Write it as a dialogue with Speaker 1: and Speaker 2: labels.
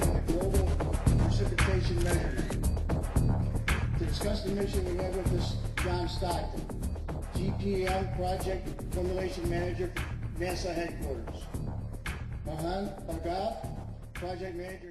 Speaker 1: mission and global precipitation measurement. To discuss the mission, we have with us John Stockton, GPM Project Formulation Manager, NASA Headquarters. Mohan Bhargav, Project Manager.